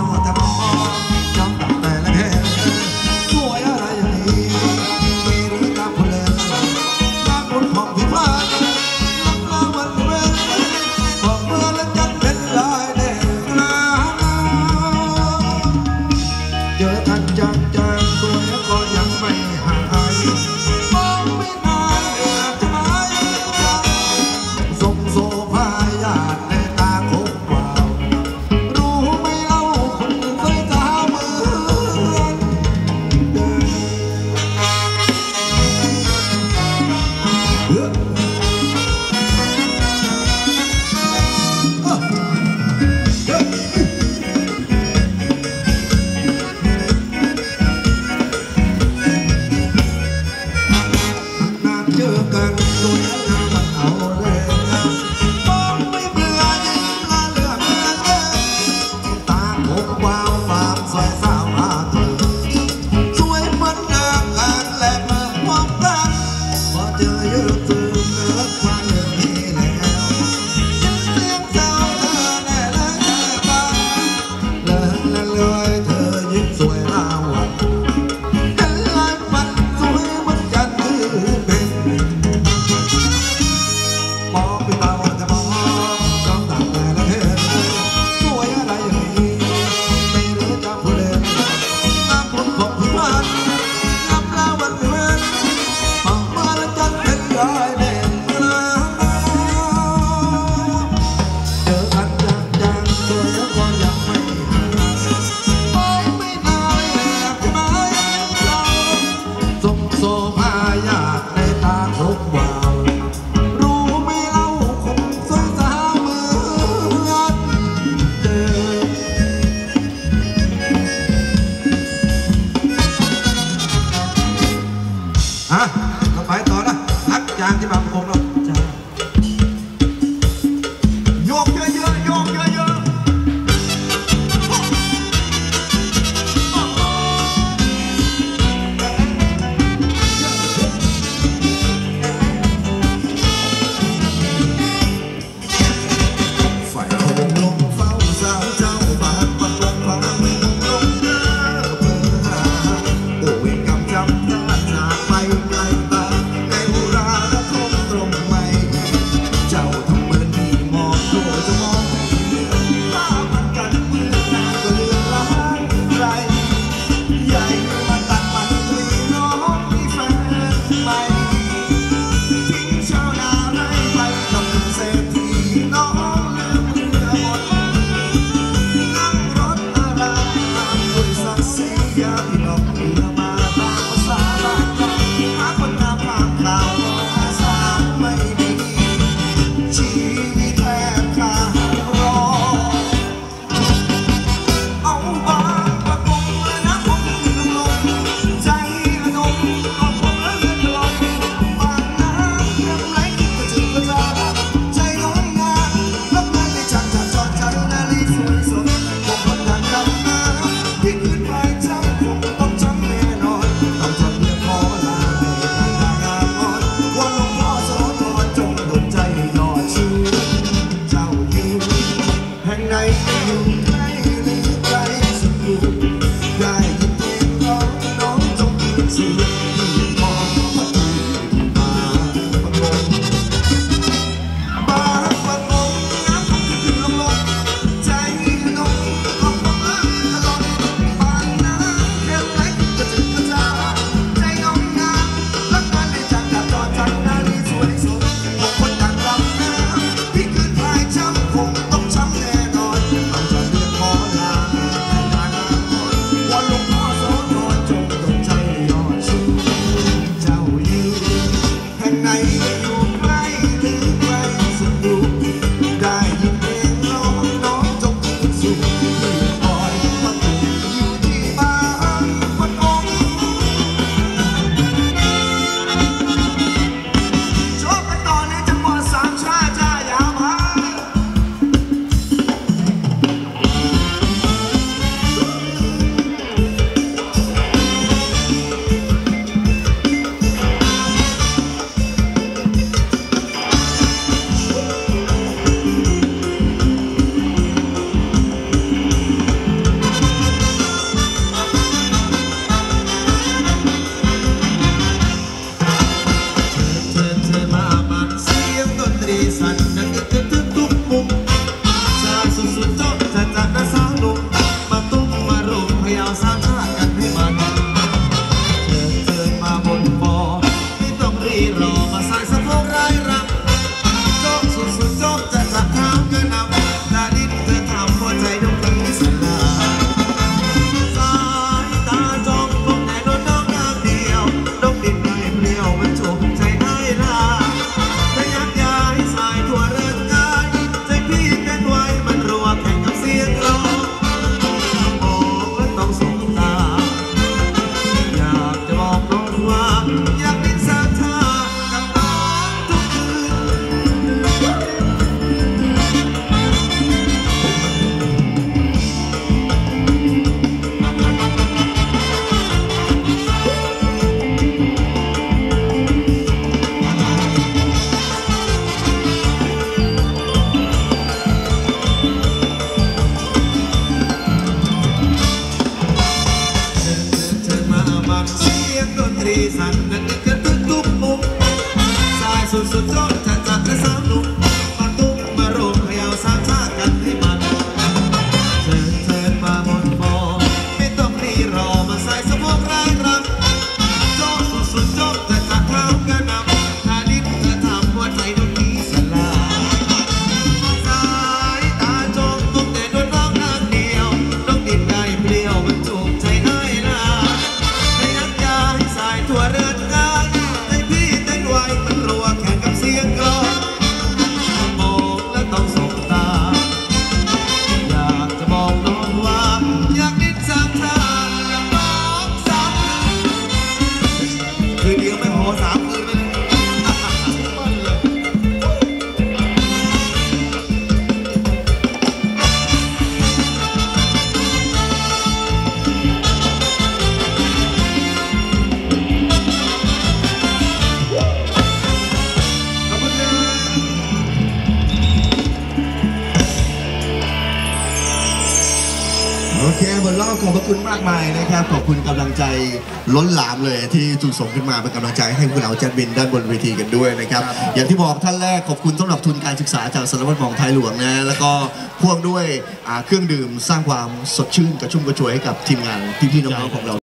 อง trabalhar. like you. naive. โอเคบนรอบขอบพระคุณมากมายนะครับ ขอบคุณกำลังใจล้นหลามเลยที่ถูกส่งขึ้นมาเป็นกำลังใจให้พวกเราแจ็ดบินด้านบนเวทีกันด้วยนะครับ อย่างที่บอกท่านแรกขอบคุณสำหรับทุนการศึกษาจากสารวัตรมองไทยหลวงนะแล้วก็พ่วงด้วยอ่าเครื่องดื่มสร้างความสดชื่นกระชุ่มกระชวยให้กับทีมงานพี่ๆน้องๆของเรา